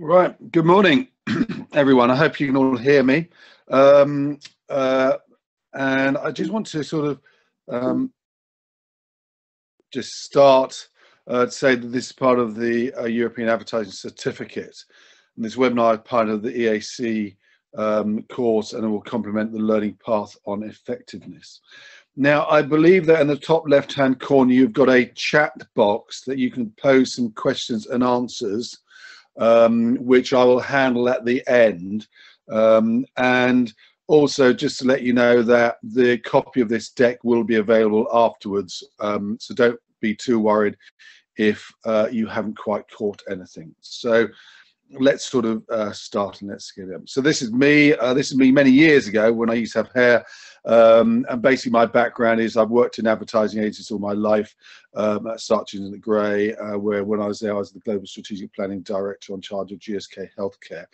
Right. Good morning, everyone. I hope you can all hear me. Um, uh, and I just want to sort of um, just start uh, to say that this is part of the uh, European Advertising Certificate. And this webinar is part of the EAC um, course and it will complement the learning path on effectiveness. Now, I believe that in the top left-hand corner, you've got a chat box that you can pose some questions and answers um, which I will handle at the end. Um, and also, just to let you know that the copy of this deck will be available afterwards. Um, so don't be too worried if uh, you haven't quite caught anything. So let's sort of uh, start and let's get it. So this is me. Uh, this is me many years ago when I used to have hair. Um, and basically, my background is I've worked in advertising agencies all my life um, at Saatchi and Grey, uh, where when I was there, I was the global strategic planning director in charge of GSK Healthcare.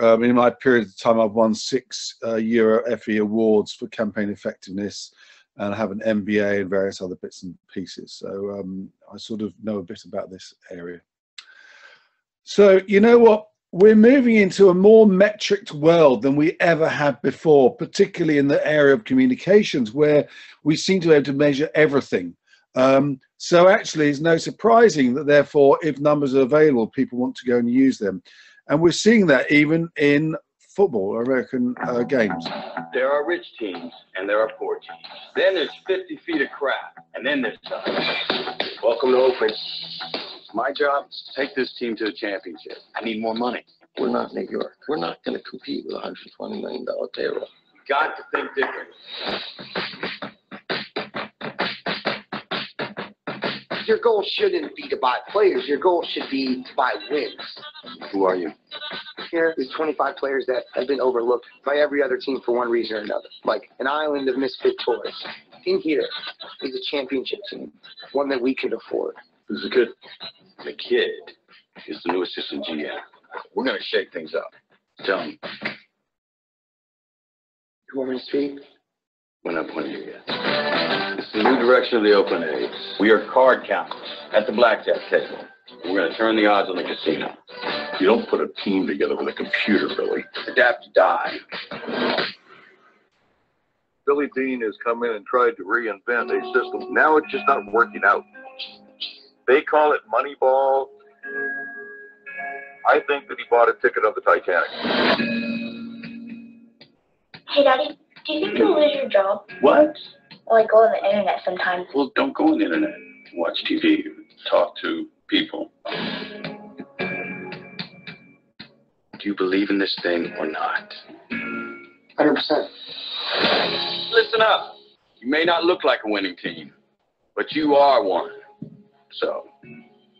Um, in my period of time, I've won six uh, Euro Effie awards for campaign effectiveness, and I have an MBA and various other bits and pieces. So um, I sort of know a bit about this area. So you know what? we're moving into a more metric world than we ever had before, particularly in the area of communications, where we seem to be able to measure everything. Um, so actually, it's no surprising that therefore, if numbers are available, people want to go and use them. And we're seeing that even in football, American uh, games. There are rich teams and there are poor teams. Then there's 50 feet of crap, and then there's us. Welcome to Oakland. My job is to take this team to the championship. I need more money. We're not New York. We're not going to compete with a $120 million payroll. Got to think different. Your goal shouldn't be to buy players. Your goal should be to buy wins. Who are you? Here, there's 25 players that have been overlooked by every other team for one reason or another, like an island of misfit toys. In here is a championship team, one that we could afford. Who's the kid? The kid is the new assistant GM. We're going to shake things up. Tell him. You want me to speak? We're not pointing you yet. It's the new direction of the Oakland A's. We are card counters at the blackjack table. We're going to turn the odds on the casino. You don't put a team together with a computer, Billy. Adapt to die. Billy Beane has come in and tried to reinvent a system. Now it's just not working out. They call it Moneyball. I think that he bought a ticket of the Titanic. Hey, Daddy, do you think you'll lose your job? What? Or like go on the internet sometimes? Well, don't go on the internet. Watch TV. Talk to people. Do you believe in this thing or not? 100%. Listen up. You may not look like a winning team, but you are one. So,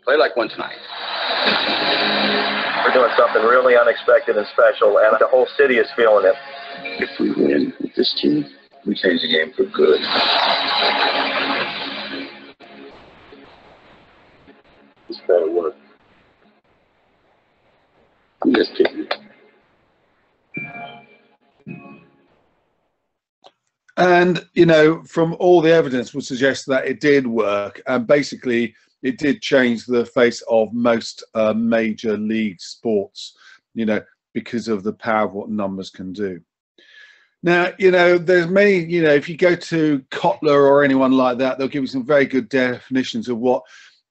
play like one tonight. We're doing something really unexpected and special, and the whole city is feeling it. If we win with this team, we change the game for good. It's better work. I'm just kidding. And you know, from all the evidence would suggest that it did work, and basically it did change the face of most uh, major league sports. You know, because of the power of what numbers can do. Now, you know, there's many. You know, if you go to Kotler or anyone like that, they'll give you some very good definitions of what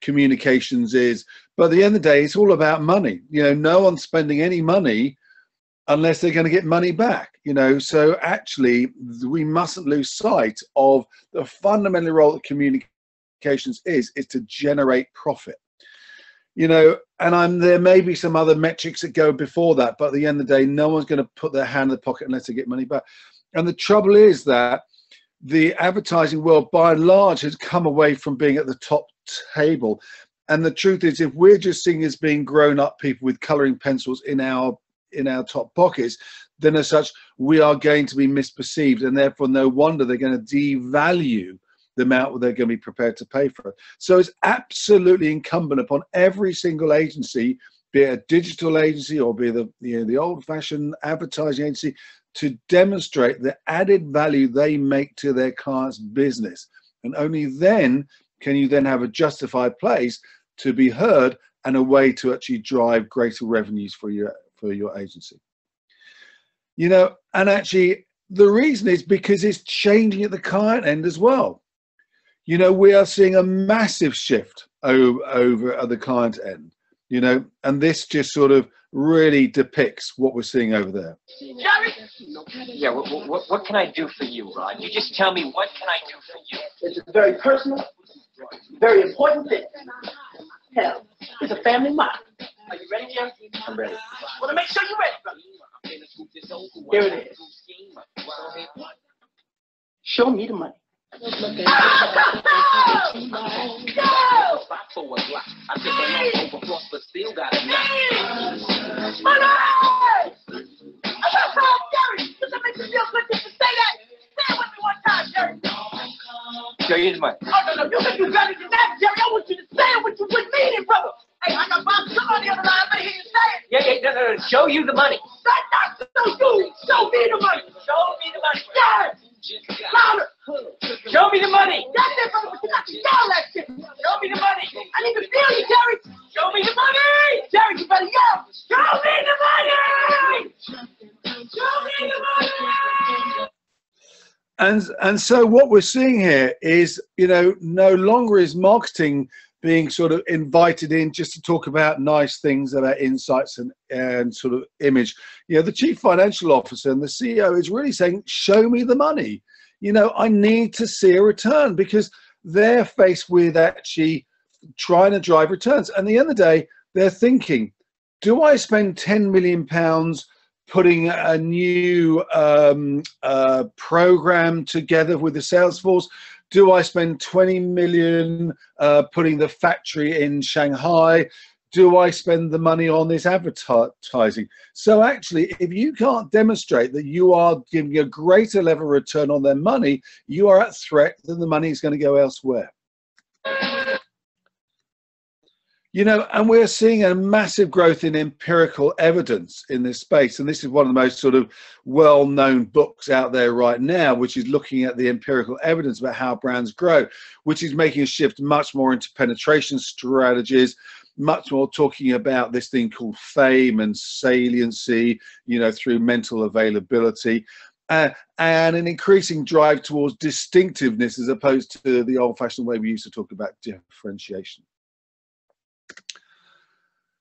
communications is. But at the end of the day, it's all about money. You know, no one's spending any money unless they're going to get money back you know? So actually we mustn't lose sight of the fundamental role that communications is is to generate profit. You know and i'm there may be some other metrics that go before that but at the end of the day no one's going to put their hand in the pocket unless they get money back. And the trouble is that the advertising world by and large has come away from being at the top table. And the truth is if we're just seeing as being grown up people with coloring pencils in our in our top pockets, then as such, we are going to be misperceived. And therefore, no wonder they're going to devalue the amount they're going to be prepared to pay for it. So it's absolutely incumbent upon every single agency, be it a digital agency or be the you know, the old-fashioned advertising agency, to demonstrate the added value they make to their client's business. And only then can you then have a justified place to be heard and a way to actually drive greater revenues for your for your agency. You know, and actually the reason is because it's changing at the client end as well. You know, we are seeing a massive shift over, over at the client end, you know, and this just sort of really depicts what we're seeing over there. Jerry? Yeah, what, what, what can I do for you, Rod? You just tell me what can I do for you? It's a very personal, very important thing. Hell, it's a family matter. Are you ready, Jerry? I'm ready. Well, to make sure you're ready, brother. Here it is. Show me the money. Jerry, here's money. Oh, no, no, you think you better than that, Jerry. I want you to say it No. Show you the money. That's not so you. Show me the money. Show me the money. Yeah. Louder. Show me the money. That's it, brother. You got to. Show me the money. I need to feel you, Jerry. Show me the money. Jerry, you better yell. Show me the money. Show me the money. And and so what we're seeing here is, you know, no longer is marketing being sort of invited in just to talk about nice things about insights and, and sort of image. You know, the chief financial officer and the CEO is really saying, show me the money. You know, I need to see a return because they're faced with actually trying to drive returns. And the the day, they're thinking, do I spend 10 million pounds putting a new um, uh, program together with the Salesforce? Do I spend 20 million uh, putting the factory in Shanghai? Do I spend the money on this advertising? So actually, if you can't demonstrate that you are giving a greater level return on their money, you are at threat that the money is going to go elsewhere. You know, and we're seeing a massive growth in empirical evidence in this space. And this is one of the most sort of well known books out there right now, which is looking at the empirical evidence about how brands grow, which is making a shift much more into penetration strategies, much more talking about this thing called fame and saliency, you know, through mental availability. Uh, and an increasing drive towards distinctiveness as opposed to the old fashioned way we used to talk about differentiation.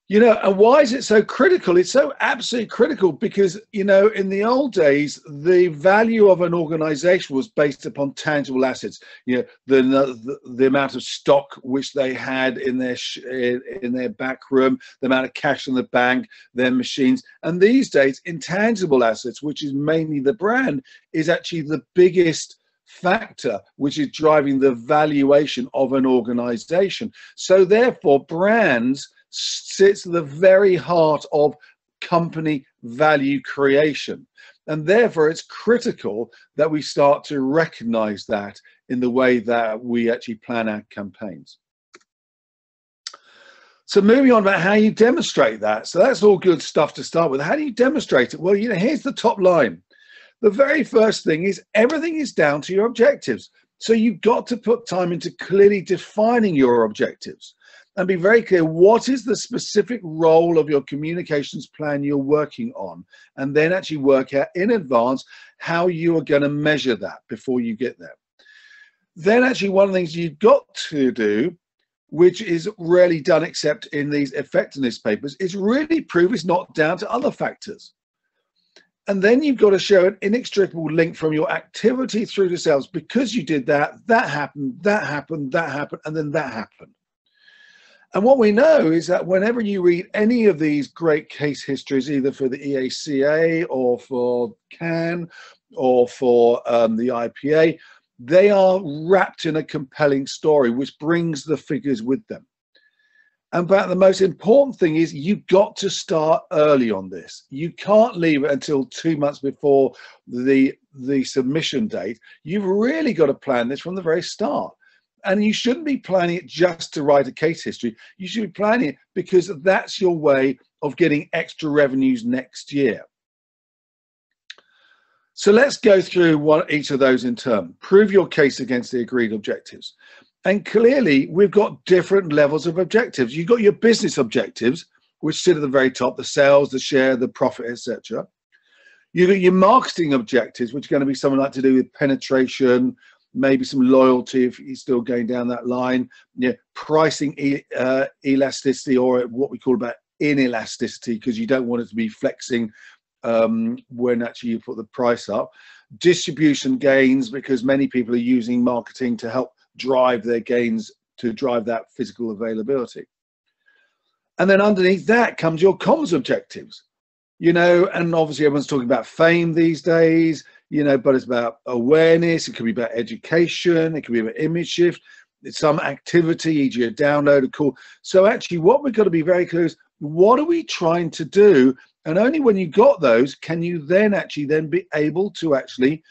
You know, and why is it so critical? It's so absolutely critical because, you know, in the old days, the value of an organization was based upon tangible assets. You know, the the, the amount of stock which they had in their in their back room, the amount of cash in the bank, their machines. And these days, intangible assets, which is mainly the brand, is actually the biggest factor which is driving the valuation of an organization. So therefore, brands sits at the very heart of company value creation. And therefore, it's critical that we start to recognize that in the way that we actually plan our campaigns. So moving on about how you demonstrate that. So that's all good stuff to start with. How do you demonstrate it? Well, you know, here's the top line. The very first thing is everything is down to your objectives. So you've got to put time into clearly defining your objectives and be very clear what is the specific role of your communications plan you're working on? And then actually work out in advance how you are going to measure that before you get there. Then actually one of the things you've got to do which is rarely done except in these effectiveness papers is really prove it's not down to other factors. And then you've got to show an inextricable link from your activity through to sales. Because you did that that happened that happened that happened and then that happened and what we know is that whenever you read any of these great case histories, either for the EACA or for Cannes or for um, the IPA, they are wrapped in a compelling story, which brings the figures with them. And but the most important thing is you've got to start early on this. You can't leave it until two months before the the submission date. You've really got to plan this from the very start and you shouldn't be planning it just to write a case history. You should be planning it because that's your way of getting extra revenues next year. So let's go through what each of those in turn. Prove your case against the agreed objectives. And clearly, we've got different levels of objectives. You've got your business objectives, which sit at the very top the sales, the share, the profit, etc. You've got your marketing objectives, which are going to be something like to do with penetration, maybe some loyalty if you're still going down that line, yeah, pricing e- uh, elasticity or what we call about inelasticity because you don't want it to be flexing um, when actually you put the price up. Distribution gains because many people are using marketing to help drive their gains to drive that physical availability. And then underneath that comes your comms objectives, you know, and obviously everyone's talking about fame these days, you know, but it's about awareness, it could be about education, it could be about image shift, it's some activity, e.g., a download, a call. So actually, what we've got to be very clear is what are we trying to do? And only when you got those can you then actually then be able to actually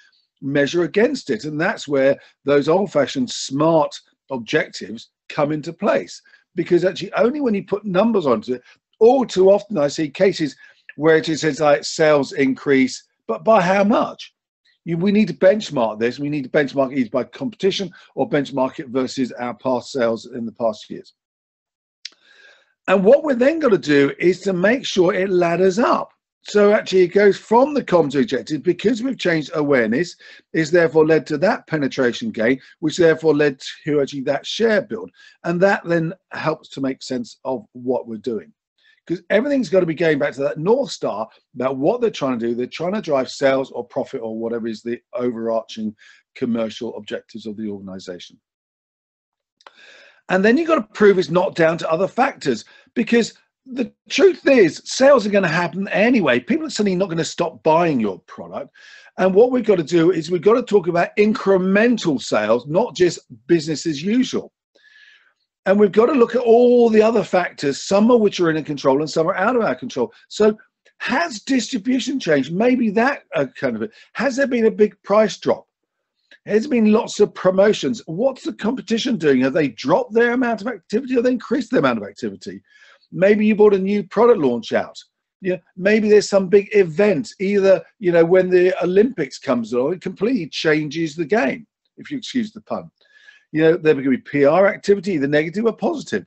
measure against it. And that's where those old-fashioned smart objectives come into place. Because actually only when you put numbers onto it, all too often I see cases where it says like sales increase, but by how much? You, we need to benchmark this. We need to benchmark it either by competition or benchmark it versus our past sales in the past years. And what we're then going to do is to make sure it ladders up. So actually it goes from the comms objective because we've changed awareness is therefore led to that penetration gain, which therefore led to actually that share build. And that then helps to make sense of what we're doing. Because everything's got to be going back to that North Star about what they're trying to do. They're trying to drive sales or profit or whatever is the overarching commercial objectives of the organization. And then you've got to prove it's not down to other factors because the truth is sales are going to happen anyway. People are suddenly not going to stop buying your product. And what we've got to do is we've got to talk about incremental sales, not just business as usual. And we've got to look at all the other factors, some of which are in control and some are out of our control. So has distribution changed? Maybe that uh, kind of it. Has there been a big price drop? There's been lots of promotions. What's the competition doing? Have they dropped their amount of activity or they increased the amount of activity? Maybe you bought a new product launch out. Yeah, maybe there's some big event, either you know when the Olympics comes along, it completely changes the game, if you excuse the pun. You know, there could be PR activity, either negative or positive.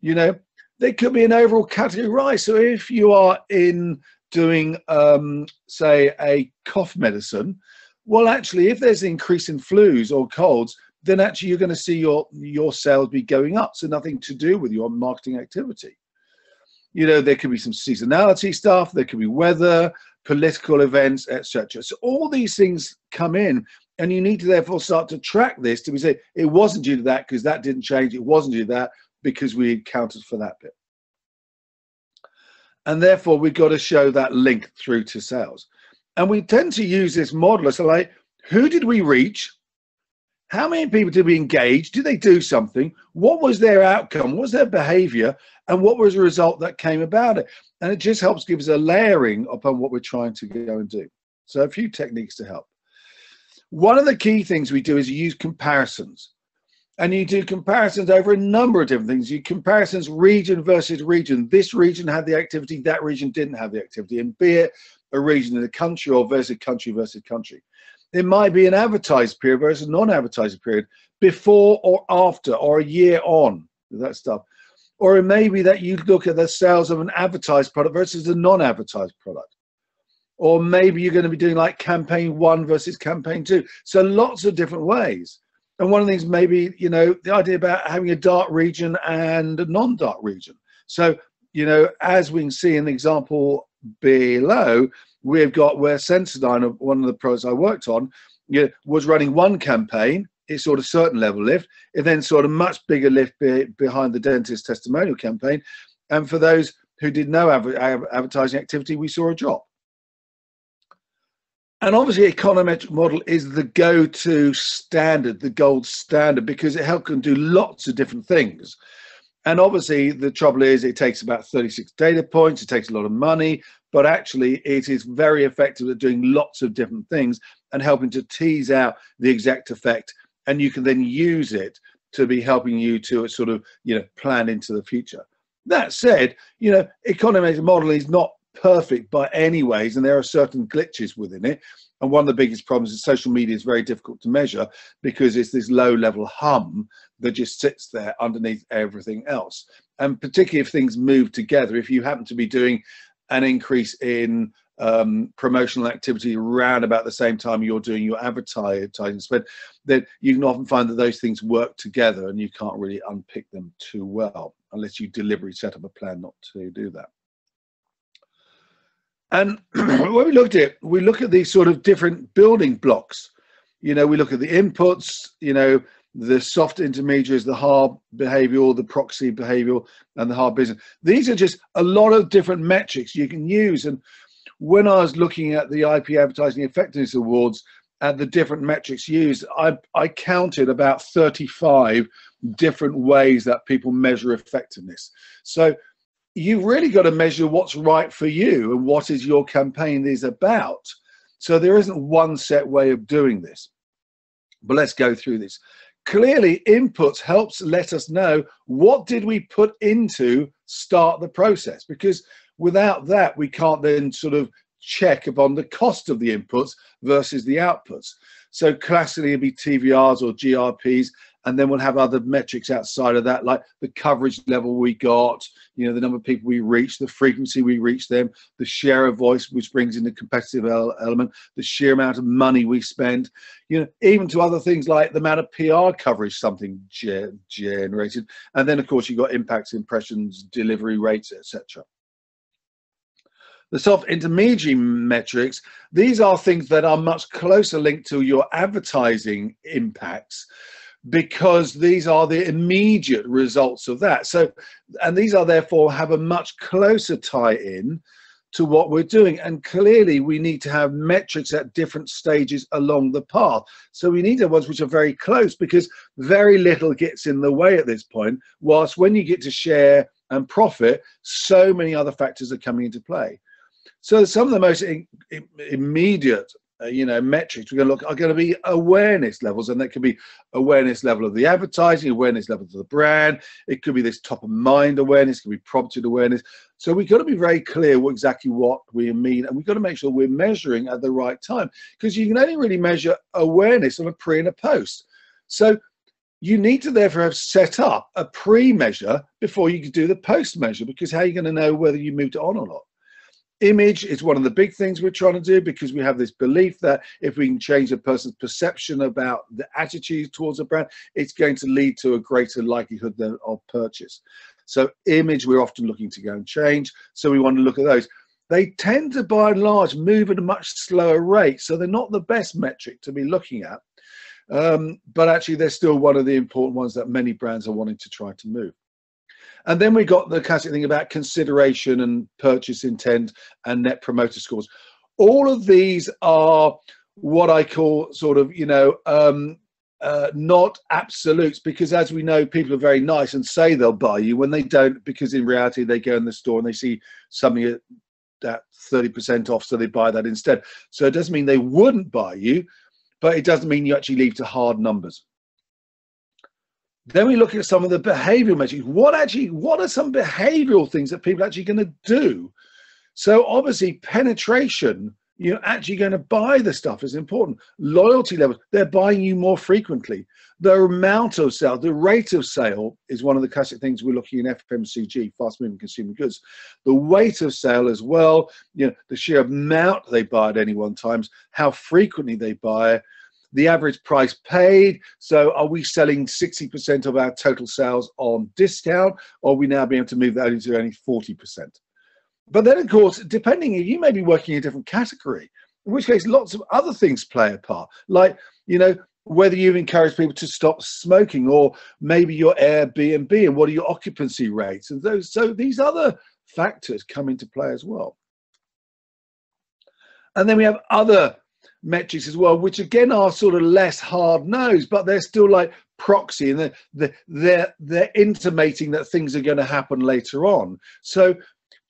You know, there could be an overall category rise. So if you are in doing, um, say, a cough medicine, well, actually, if there's an increase in flus or colds, then actually you're going to see your your sales be going up. So nothing to do with your marketing activity. You know, there could be some seasonality stuff, there could be weather, political events, etc. So all these things come in, and you need to therefore start to track this to be say it wasn't due to that because that didn't change. It wasn't due to that because we accounted for that bit. And therefore, we've got to show that link through to sales. And we tend to use this model as like, who did we reach? How many people did we engage? Did they do something? What was their outcome? What was their behavior? And what was the result that came about it? And it just helps give us a layering upon what we're trying to go and do. So a few techniques to help. One of the key things we do is use comparisons. And you do comparisons over a number of different things. You comparisons region versus region. This region had the activity, that region didn't have the activity. And be it a region in a country or versus country versus country. It might be an advertised period versus a non-advertised period, before or after, or a year on, that stuff. Or it may be that you look at the sales of an advertised product versus a non-advertised product. Or maybe you're going to be doing like campaign one versus campaign two. So lots of different ways. And one of the things maybe, you know, the idea about having a dark region and a non-dark region. So, you know, as we can see in the example below, we've got where Sensodyne, one of the pros I worked on, you know, was running one campaign. It sort of certain level lift, and then sort of much bigger lift be, behind the dentist testimonial campaign. And for those who did no advertising activity, we saw a drop. And obviously, econometric model is the go-to standard, the gold standard, because it helps can do lots of different things. And obviously, the trouble is it takes about 36 data points, it takes a lot of money, but actually, it is very effective at doing lots of different things and helping to tease out the exact effect. And you can then use it to be helping you to sort of, you know, plan into the future. That said, you know, econometric model is not perfect by any ways, and there are certain glitches within it. And one of the biggest problems is social media is very difficult to measure because it's this low level hum that just sits there underneath everything else. And particularly if things move together, if you happen to be doing an increase in um, promotional activity around about the same time you're doing your advertising spend, then you can often find that those things work together and you can't really unpick them too well unless you deliberately set up a plan not to do that. And when we looked at it, we look at these sort of different building blocks. You know, we look at the inputs, you know, the soft intermediaries, the hard behavioral, the proxy behavioral, and the hard business. These are just a lot of different metrics you can use. And when I was looking at the IPA Advertising Effectiveness Awards and the different metrics used, I, I counted about 35 different ways that people measure effectiveness. So you've really got to measure what's right for you and what is your campaign is about. So there isn't one set way of doing this. But let's go through this. Clearly, inputs helps let us know what did we put into start the process because without that we can't then sort of check upon the cost of the inputs versus the outputs. So classically it'd be TVRs or GRPs and then we'll have other metrics outside of that like the coverage level we got you know the number of people we reach the frequency we reach them the share of voice which brings in the competitive element the sheer amount of money we spend. You know even to other things like the amount of pr coverage something ge- generated. And then of course you've got impacts impressions delivery rates etc the soft intermediary metrics, these are things that are much closer linked to your advertising impacts because these are the immediate results of that. So, and these are therefore have a much closer tie in to what we're doing. And clearly, we need to have metrics at different stages along the path. So, we need the ones which are very close because very little gets in the way at this point. Whilst when you get to share and profit, so many other factors are coming into play. So, some of the most in, in, immediate uh, you know metrics we're going to look are going to be awareness levels and that could be awareness level of the advertising awareness level of the brand. It could be this top of mind awareness could be prompted awareness. So we've got to be very clear what exactly what we mean and we've got to make sure we're measuring at the right time because you can only really measure awareness on a pre and a post. So you need to therefore have set up a pre-measure before you can do the post measure because how are you going to know whether you moved on or not image is one of the big things we're trying to do because we have this belief that if we can change a person's perception about the attitude towards a brand, it's going to lead to a greater likelihood of purchase. So image, we're often looking to go and change. So we want to look at those. They tend to, by and large, move at a much slower rate. So they're not the best metric to be looking at. Um, but actually, they're still one of the important ones that many brands are wanting to try to move. And then we got the classic thing about consideration and purchase intent and net promoter scores. All of these are what I call sort of, you know, um, uh, not absolutes because as we know people are very nice and say they'll buy you. When they don't because in reality they go in the store and they see something at 30% off so they buy that instead. So it doesn't mean they wouldn't buy you but it doesn't mean you actually leave to hard numbers then we look at some of the behavioral measures. What actually, what are some behavioral things that people are actually going to do? So obviously penetration, you're actually going to buy the stuff is important. Loyalty levels, they're buying you more frequently. The amount of sale, the rate of sale is one of the classic things we're looking in FMCG, fast moving consumer goods. The weight of sale as well, you know, the sheer amount they buy at any one times, how frequently they buy, the average price paid. So are we selling 60% of our total sales on discount, or are we now being able to move that into only 40%? But then, of course, depending, you may be working in a different category, in which case lots of other things play a part, like, you know, whether you encourage people to stop smoking or maybe your Airbnb and what are your occupancy rates and those. So these other factors come into play as well. And then we have other metrics as well, which again are sort of less hard nosed, but they're still like proxy and they're, they're, they're intimating that things are going to happen later on. So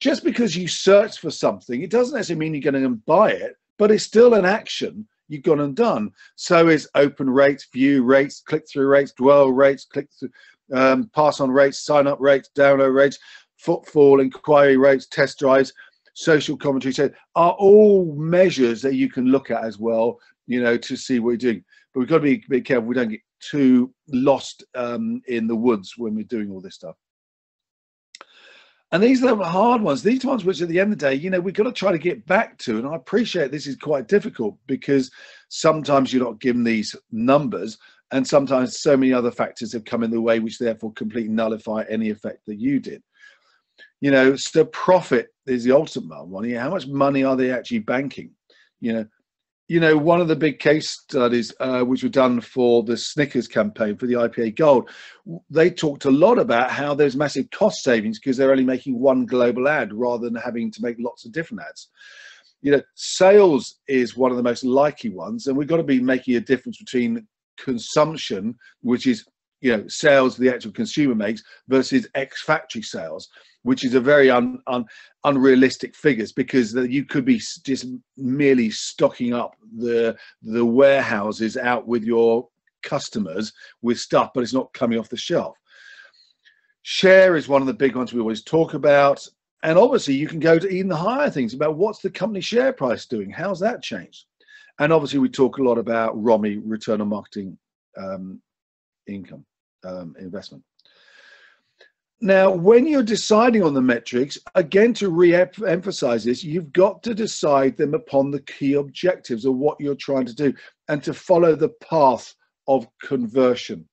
just because you search for something, it doesn't necessarily mean you're going to buy it, but it's still an action you've gone and done. So is open rates, view rates, click through rates, dwell rates, click through, um, pass on rates, sign up rates, download rates, footfall, inquiry rates, test drives. Social commentary, so are all measures that you can look at as well, you know, to see what you're doing. But we've got to be, be careful we don't get too lost um, in the woods when we're doing all this stuff. And these are the hard ones. These ones, which at the end of the day, you know, we've got to try to get back to. And I appreciate this is quite difficult because sometimes you're not given these numbers, and sometimes so many other factors have come in the way, which therefore completely nullify any effect that you did. You know, so profit is the ultimate one. How much money are they actually banking? You know, you know, one of the big case studies uh, which were done for the Snickers campaign for the IPA Gold, they talked a lot about how there's massive cost savings because they're only making one global ad rather than having to make lots of different ads. You know, sales is one of the most likely ones, and we've got to be making a difference between consumption, which is you know sales the actual consumer makes versus ex factory sales which is a very un, un, unrealistic figures because you could be just merely stocking up the the warehouses out with your customers with stuff but it's not coming off the shelf. Share is one of the big ones we always talk about. And obviously you can go to even the higher things about what's the company share price doing? How's that changed? And obviously we talk a lot about ROMI return on marketing um, income um, investment now, when you're deciding on the metrics, again, to re-emphasize this, you've got to decide them upon the key objectives of what you're trying to do and to follow the path of conversion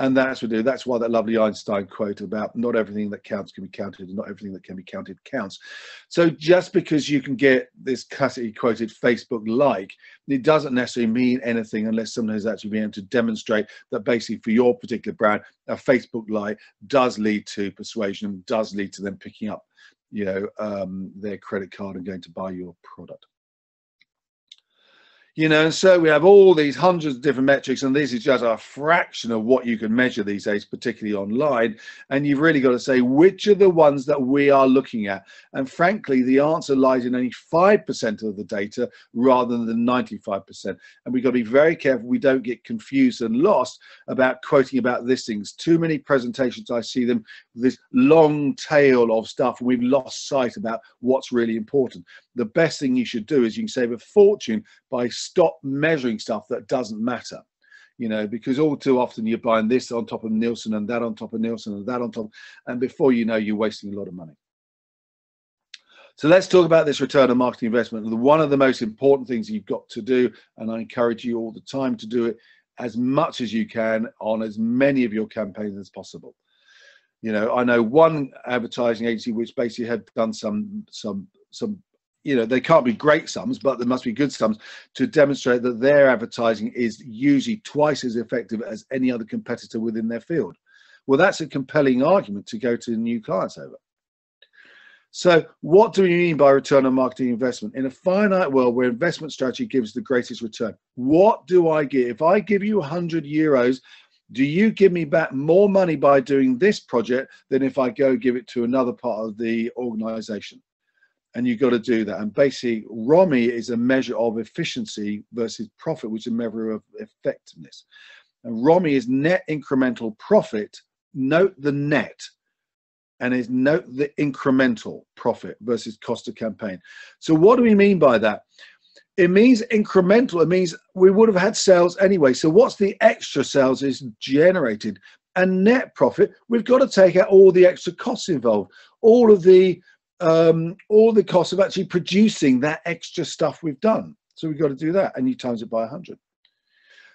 and that's what do. That's why that lovely Einstein quote about not everything that counts can be counted, and not everything that can be counted counts. So just because you can get this classically quoted Facebook like, it doesn't necessarily mean anything unless someone has actually been able to demonstrate that basically for your particular brand, a Facebook like does lead to persuasion, does lead to them picking up, you know, um, their credit card and going to buy your product you know and so we have all these hundreds of different metrics and this is just a fraction of what you can measure these days particularly online. And you've really got to say which are the ones that we are looking at? And frankly the answer lies in only 5% of the data rather than 95% and we've got to be very careful we don't get confused and lost about quoting about listings. Too many presentations i see them this long tail of stuff and we've lost sight about what's really important the best thing you should do is you can save a fortune by stop measuring stuff that doesn't matter you know because all too often you're buying this on top of nielsen and that on top of nielsen and that on top and before you know you're wasting a lot of money. So let's talk about this return on marketing investment one of the most important things you've got to do and i encourage you all the time to do it as much as you can on as many of your campaigns as possible. You know i know one advertising agency which basically had done some some some you know they can't be great sums but there must be good sums to demonstrate that their advertising is usually twice as effective as any other competitor within their field. Well that's a compelling argument to go to new clients over. So what do we mean by return on marketing investment? In a finite world where investment strategy gives the greatest return what do i get if i give you 100 euros do you give me back more money by doing this project than if i go give it to another part of the organization and you've got to do that. And basically, ROMI is a measure of efficiency versus profit, which is a measure of effectiveness. And ROMI is net incremental profit. Note the net, and is note the incremental profit versus cost of campaign. So, what do we mean by that? It means incremental. It means we would have had sales anyway. So, what's the extra sales is generated? And net profit, we've got to take out all the extra costs involved, all of the um, all the costs of actually producing that extra stuff we've done. So we've got to do that, and you times it by 100.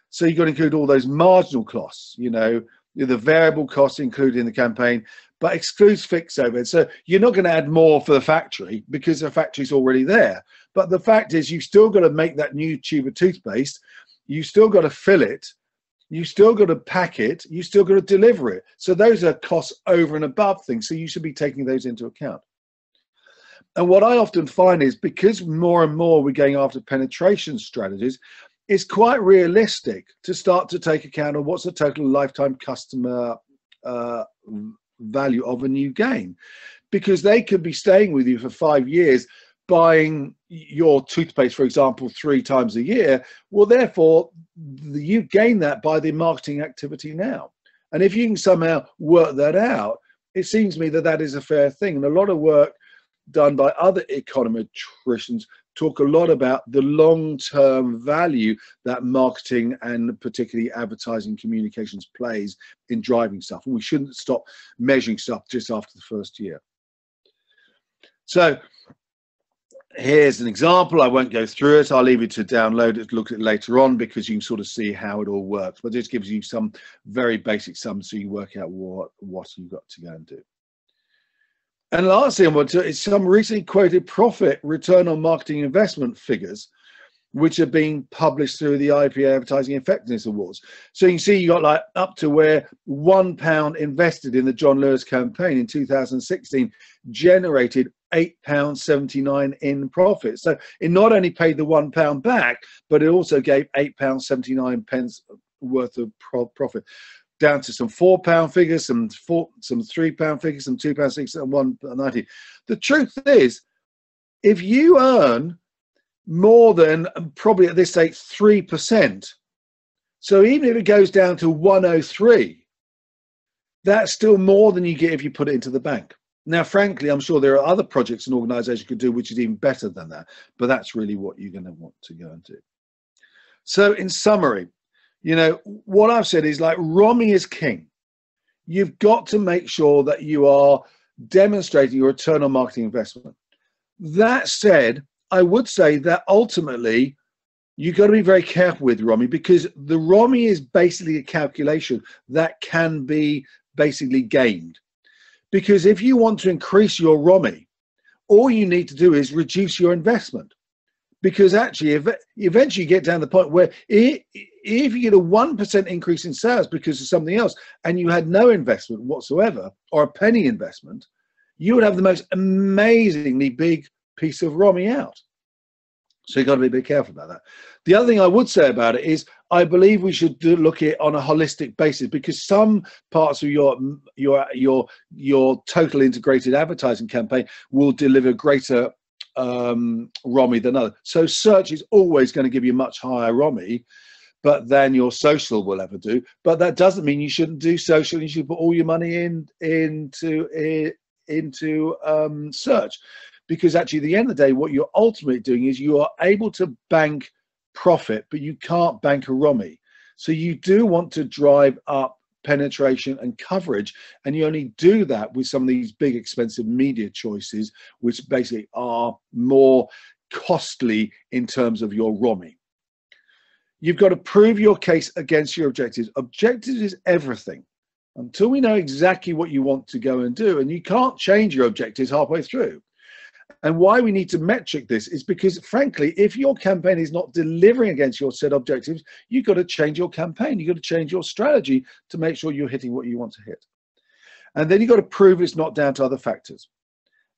So you've got to include all those marginal costs, you know, the variable costs included in the campaign, but excludes fixed overhead. So you're not going to add more for the factory because the factory's already there. But the fact is, you've still got to make that new tube of toothpaste. you've still got to fill it. You still got to pack it. You still got to deliver it. So those are costs over and above things. So you should be taking those into account. And what I often find is because more and more we're going after penetration strategies, it's quite realistic to start to take account of what's the total lifetime customer uh, value of a new game. Because they could be staying with you for five years, buying your toothpaste, for example, three times a year. Well, therefore, you gain that by the marketing activity now. And if you can somehow work that out, it seems to me that that is a fair thing. And a lot of work done by other econometricians talk a lot about the long-term value that marketing and particularly advertising communications plays in driving stuff. And we shouldn't stop measuring stuff just after the first year. So here's an example. I won't go through it. I'll leave you to download it, look at it later on because you can sort of see how it all works. But this gives you some very basic sums so you work out what, what you've got to go and do. And lastly, I want to is some recently quoted profit return on marketing investment figures, which are being published through the IPA Advertising Effectiveness Awards. So you can see you got like up to where one pound invested in the John Lewis campaign in 2016 generated eight pounds 79 in profit. So it not only paid the one pound back, but it also gave eight pounds 79 pence worth of pro profit down to some four pound figures, some four, some three pound figures, some two pound six and one ninety. The truth is, if you earn more than um, probably at this stage three percent, so even if it goes down to 103, that's still more than you get if you put it into the bank. Now, frankly, I'm sure there are other projects an organization could do which is even better than that, but that's really what you're going to want to go and do. So, in summary, you know, what I've said is like ROMI is king. You've got to make sure that you are demonstrating your return on marketing investment. That said, I would say that ultimately you've got to be very careful with ROMI because the ROMI is basically a calculation that can be basically gamed. Because if you want to increase your ROMI, all you need to do is reduce your investment because actually eventually you get down the point where if you get a 1% increase in sales because of something else and you had no investment whatsoever or a penny investment you would have the most amazingly big piece of ROMI out. So you've got to be a bit careful about that. The other thing i would say about it is i believe we should look at it on a holistic basis because some parts of your your your your total integrated advertising campaign will deliver greater um, ROMI than other. So search is always going to give you much higher ROMI, but than your social will ever do. But that doesn't mean you shouldn't do social. You should put all your money in into into um, search, because actually, at the end of the day, what you're ultimately doing is you are able to bank profit, but you can't bank a ROMI. So you do want to drive up penetration and coverage. And you only do that with some of these big expensive media choices, which basically are more costly in terms of your ROMI. You've got to prove your case against your objectives. Objectives is everything until we know exactly what you want to go and do. And you can't change your objectives halfway through. And why we need to metric this is because, frankly, if your campaign is not delivering against your set objectives, you've got to change your campaign. You've got to change your strategy to make sure you're hitting what you want to hit. And then you've got to prove it's not down to other factors.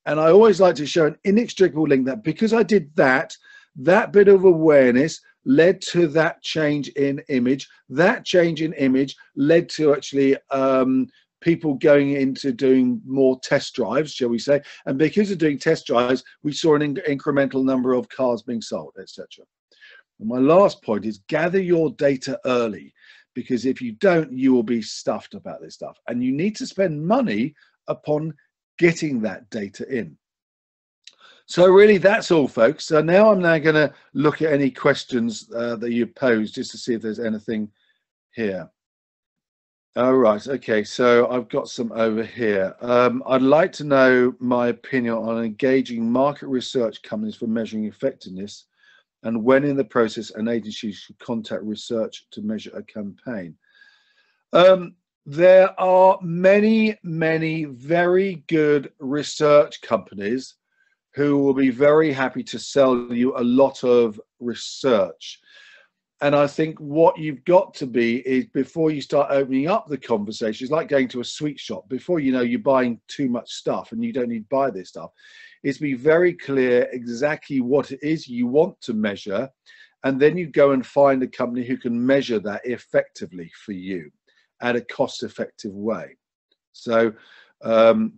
And I always like to show an inextricable link that because I did that, that bit of awareness led to that change in image. That change in image led to actually um, people going into doing more test drives, shall we say, and because of doing test drives, we saw an in incremental number of cars being sold, etc. My last point is gather your data early, because if you don't, you will be stuffed about this stuff, and you need to spend money upon getting that data in. So really, that's all, folks. So now I'm now going to look at any questions uh, that you posed, just to see if there's anything here. All right. Okay. So I've got some over here. Um, I'd like to know my opinion on engaging market research companies for measuring effectiveness and when in the process an agency should contact research to measure a campaign. Um, there are many, many very good research companies who will be very happy to sell you a lot of research and I think what you've got to be is before you start opening up the conversation, it's like going to a sweet shop. Before you know you're buying too much stuff and you don't need to buy this stuff, is be very clear exactly what it is you want to measure. And then you go and find a company who can measure that effectively for you at a cost effective way. So um,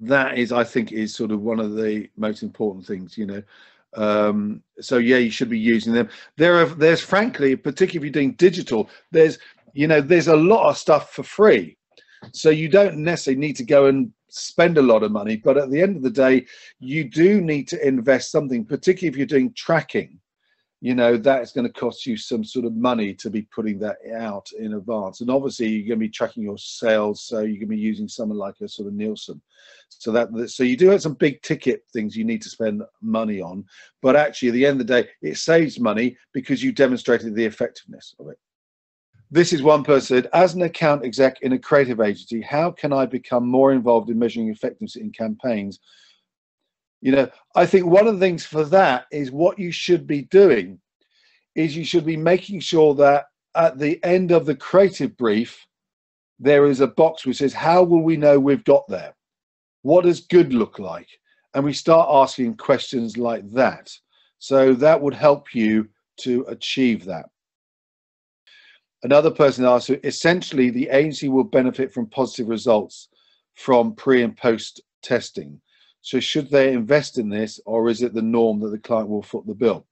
that is, I think, is sort of one of the most important things, you know um, so yeah you should be using them there are there's frankly particularly if you're doing digital there's you know there's a lot of stuff for free so you don't necessarily need to go and spend a lot of money, but at the end of the day, you do need to invest something, particularly if you're doing tracking. You know, that's going to cost you some sort of money to be putting that out in advance. And obviously, you're going to be tracking your sales, so you're going to be using someone like a sort of Nielsen. So that so you do have some big ticket things you need to spend money on, but actually, at the end of the day, it saves money because you demonstrated the effectiveness of it this is one person as an account exec in a creative agency how can i become more involved in measuring effectiveness in campaigns you know i think one of the things for that is what you should be doing is you should be making sure that at the end of the creative brief there is a box which says how will we know we've got there? What does good look like? And we start asking questions like that. So that would help you to achieve that. Another person asked, essentially, the agency will benefit from positive results from pre and post testing. So, should they invest in this, or is it the norm that the client will foot the bill?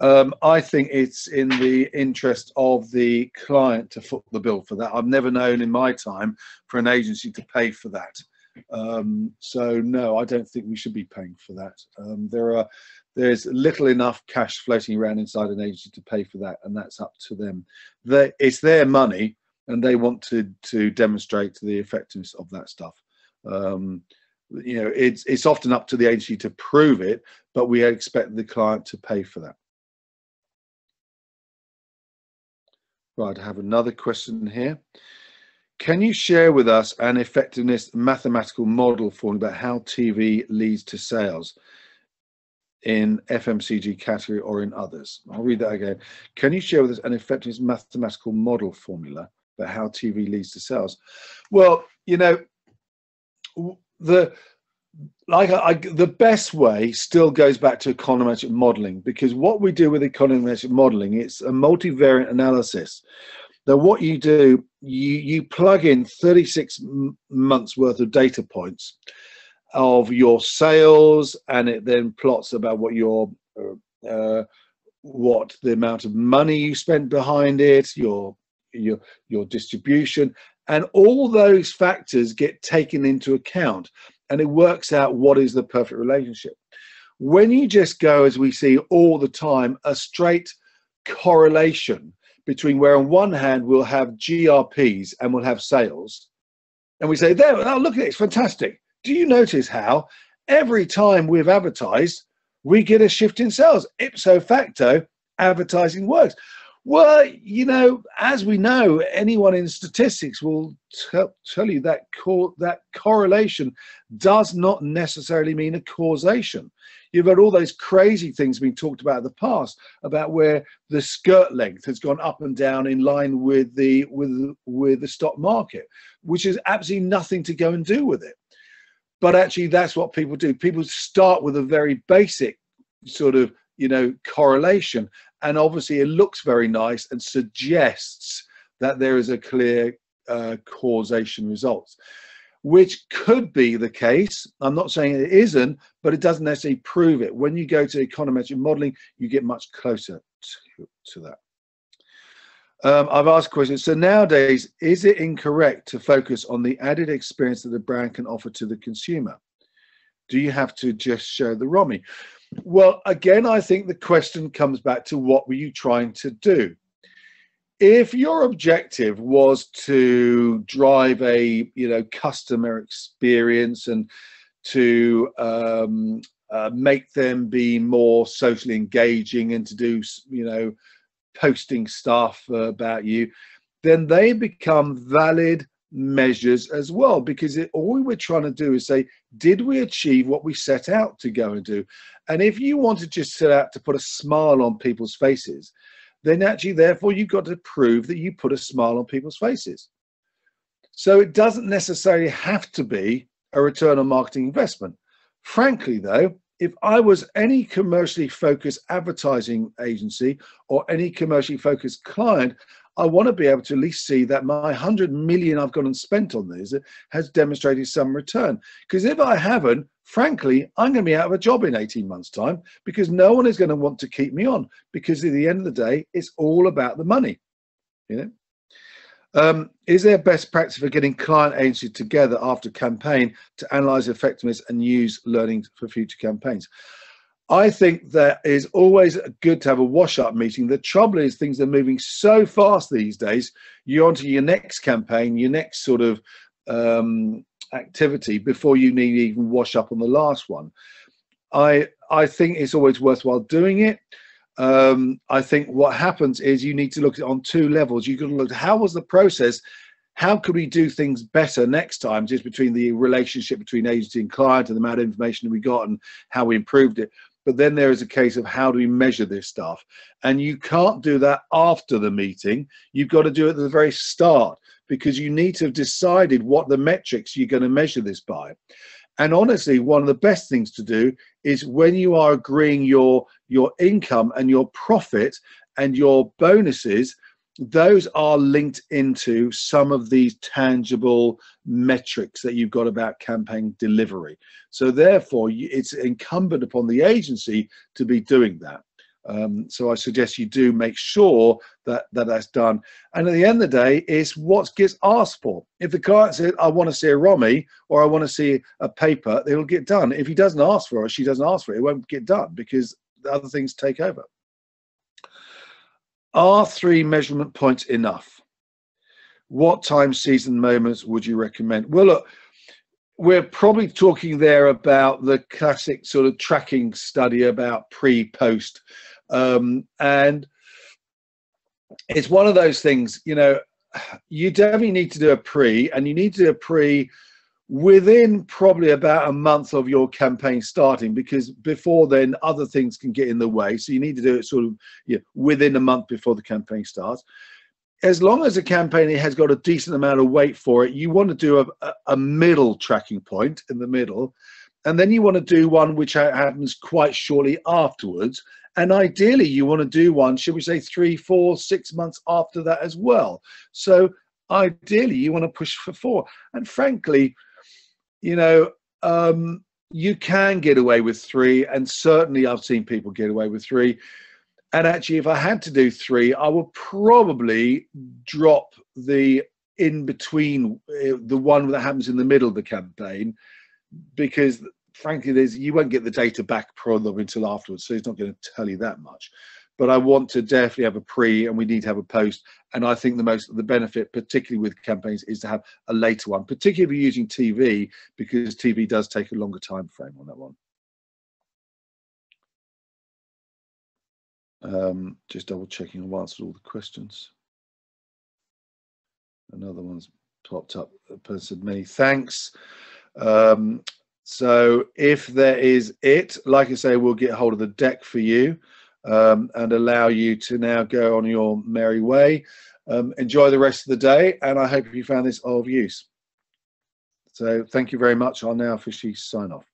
Um, I think it's in the interest of the client to foot the bill for that. I've never known in my time for an agency to pay for that. Um, so no, I don't think we should be paying for that. Um, there are there's little enough cash floating around inside an agency to pay for that, and that's up to them. They, it's their money, and they want to to demonstrate the effectiveness of that stuff. Um, you know, it's it's often up to the agency to prove it, but we expect the client to pay for that. Right, I have another question here. Can you share with us an effectiveness mathematical model for about how TV leads to sales? in FMCG category or in others. I'll read that again. Can you share with us an effective mathematical model formula about how TV leads to sales? Well, you know, the like I, the best way still goes back to econometric modeling because what we do with econometric modeling it's a multivariate analysis. Now, what you do you you plug in 36 months worth of data points of your sales and it then plots about what your uh, what the amount of money you spent behind it your your your distribution and all those factors get taken into account and it works out what is the perfect relationship when you just go as we see all the time a straight correlation between where on one hand we'll have grps and we'll have sales and we say there oh, look at it it's fantastic do you notice how every time we've advertised, we get a shift in sales? Ipso facto, advertising works. Well, you know, as we know, anyone in statistics will tell you that co- that correlation does not necessarily mean a causation. You've got all those crazy things being talked about in the past about where the skirt length has gone up and down in line with the with with the stock market, which is absolutely nothing to go and do with it but actually that's what people do people start with a very basic sort of you know correlation and obviously it looks very nice and suggests that there is a clear uh, causation results which could be the case i'm not saying it isn't but it doesn't necessarily prove it when you go to econometric modeling you get much closer to, to that um, I've asked questions. So nowadays, is it incorrect to focus on the added experience that the brand can offer to the consumer? Do you have to just show the ROMI? Well, again, I think the question comes back to what were you trying to do? If your objective was to drive a you know customer experience and to um, uh, make them be more socially engaging and to do you know posting stuff about you, then they become valid measures as well because it, all we're trying to do is say did we achieve what we set out to go and do? And if you want to just set out to put a smile on people's faces then actually therefore you've got to prove that you put a smile on people's faces. So it doesn't necessarily have to be a return on marketing investment. Frankly though if I was any commercially focused advertising agency or any commercially focused client, I want to be able to at least see that my 100 million I've gone and spent on this has demonstrated some return. Because if I haven't, frankly, I'm going to be out of a job in 18 months' time because no one is going to want to keep me on. Because at the end of the day, it's all about the money. You know? Um, is there best practice for getting client agencies together after campaign to analyze effectiveness and use learning for future campaigns? I think that is always good to have a wash up meeting. The trouble is, things are moving so fast these days. You're onto your next campaign, your next sort of um, activity before you need even wash up on the last one. I I think it's always worthwhile doing it. Um, I think what happens is you need to look at it on two levels. You've got to look at how was the process, how could we do things better next time, just between the relationship between agency and client and the amount of information we got and how we improved it. But then there is a case of how do we measure this stuff? And you can't do that after the meeting. You've got to do it at the very start because you need to have decided what the metrics you're going to measure this by. And honestly, one of the best things to do is when you are agreeing your your income and your profit and your bonuses, those are linked into some of these tangible metrics that you've got about campaign delivery. So therefore, it's incumbent upon the agency to be doing that. Um, so I suggest you do make sure that, that that's done. And at the end of the day, it's what gets asked for. If the client says, I want to see a ROMI or I want to see a paper, it'll get done. If he doesn't ask for it, she doesn't ask for it, it won't get done because the other things take over. Are three measurement points enough? What time season moments would you recommend? Well, look, we're probably talking there about the classic sort of tracking study about pre post um, and it's one of those things, you know, you definitely need to do a pre, and you need to do a pre within probably about a month of your campaign starting because before then other things can get in the way so you need to do it sort of you know, within a month before the campaign starts as long as a campaign has got a decent amount of weight for it you want to do a, a middle tracking point in the middle and then you want to do one which happens quite shortly afterwards and ideally, you want to do one, should we say, three, four, six months after that as well. So ideally, you want to push for four. And frankly, you know, um, you can get away with three. And certainly, I've seen people get away with three. And actually, if I had to do three, I would probably drop the in between, uh, the one that happens in the middle of the campaign, because frankly, there's you won't get the data back probably until afterwards, so it's not going to tell you that much. But I want to definitely have a pre, and we need to have a post. And I think the most the benefit, particularly with campaigns, is to have a later one, particularly using TV, because TV does take a longer time frame on that one. Um, just double checking I've answered all the questions. Another one's popped up. A person said many thanks. Um, so if there is it, like I say, we'll get hold of the deck for you um, and allow you to now go on your merry way. Um, enjoy the rest of the day, and I hope you found this of use. So thank you very much. I'll now officially sign off.